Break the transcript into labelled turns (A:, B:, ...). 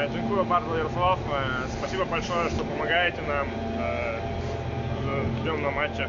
A: Э, Дзинкую Ярослав. Спасибо большое, что помогаете нам. Э, э, Ждем на матче.